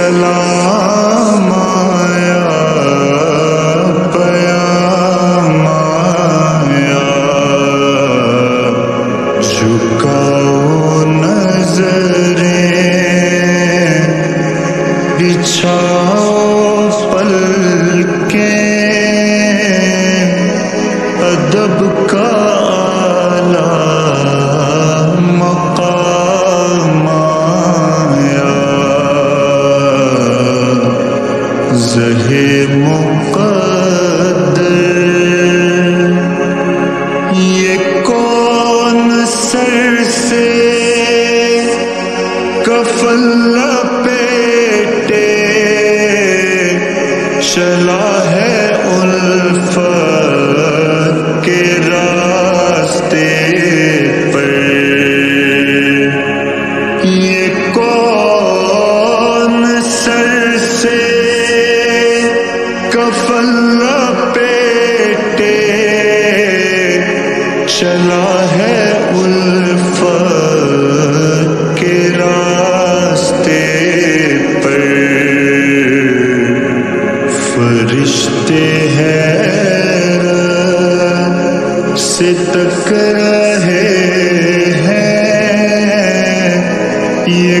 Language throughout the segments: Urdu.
salam کفل پیٹے چلا ہے الفت کے را y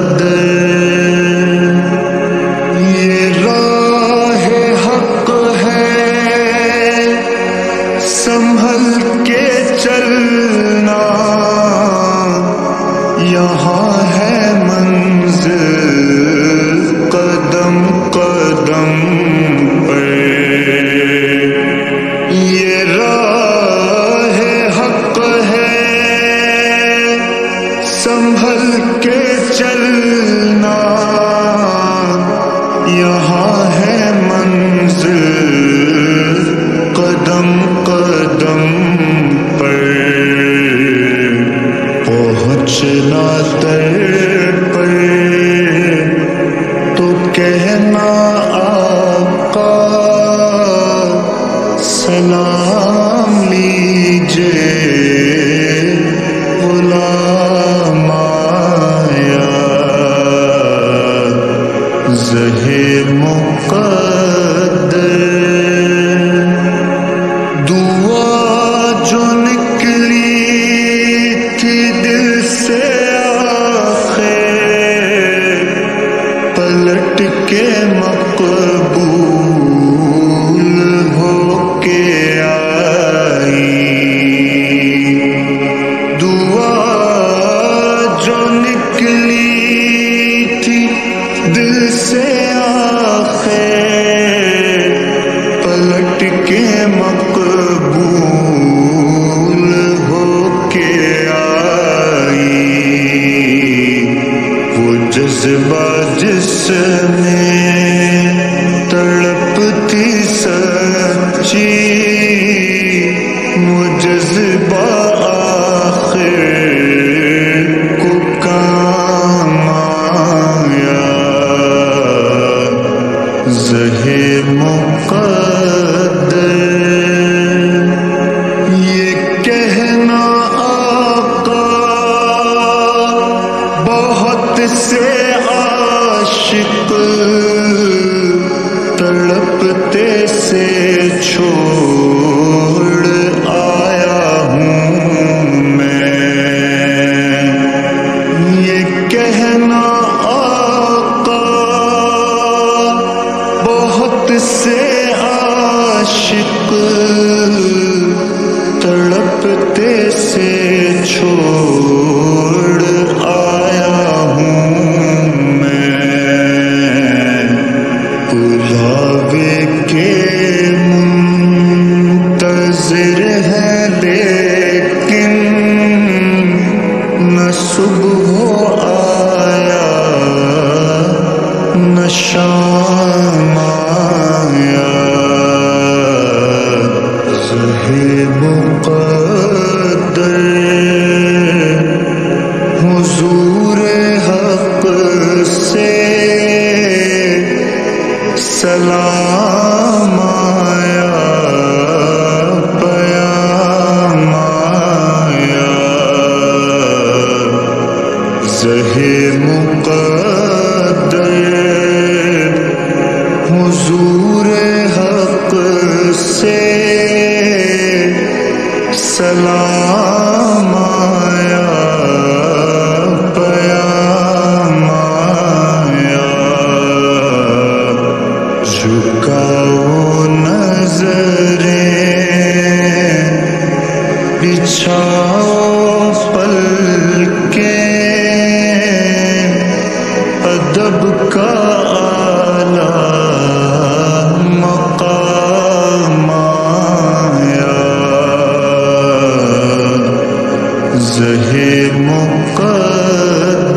یہاں ہے منزل قدم قدم ہے کے چل oczy na tej سے آخر پلٹ کے Is the destiny. چھوڑ آیا ہوں میں۔ بلاوے کے منتظر ہے لیکن نہ صبح آیا نہ شام زہر مقدر حضور حق سے سلام آیا پیام آیا۔ جھکاؤ نظریں بچھاؤ پل کے رب کا آلہ مقام آیا۔ زہ مقدر